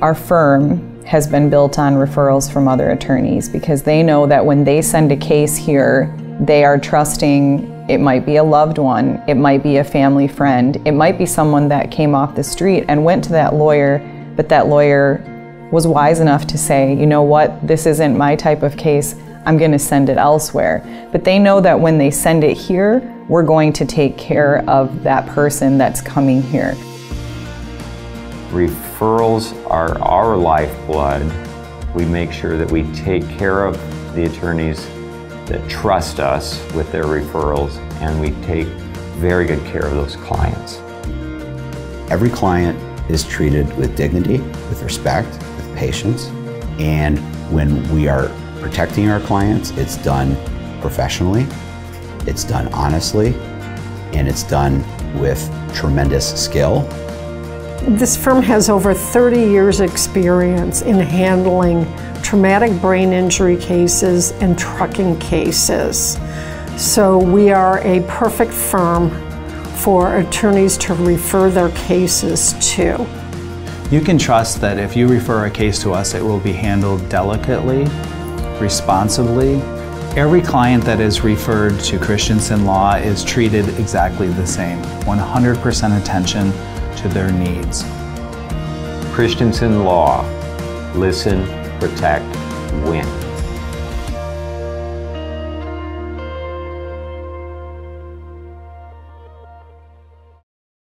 Our firm has been built on referrals from other attorneys because they know that when they send a case here, they are trusting it might be a loved one, it might be a family friend, it might be someone that came off the street and went to that lawyer, but that lawyer was wise enough to say, you know what, this isn't my type of case, I'm going to send it elsewhere. But they know that when they send it here, we're going to take care of that person that's coming here. Referrals are our lifeblood. We make sure that we take care of the attorneys that trust us with their referrals, and we take very good care of those clients. Every client is treated with dignity, with respect, with patience, and when we are protecting our clients, it's done professionally, it's done honestly, and it's done with tremendous skill. This firm has over 30 years experience in handling traumatic brain injury cases and trucking cases. So we are a perfect firm for attorneys to refer their cases to. You can trust that if you refer a case to us, it will be handled delicately, responsibly. Every client that is referred to Christensen Law is treated exactly the same, 100% attention to their needs. Christensen Law. Listen, protect, win.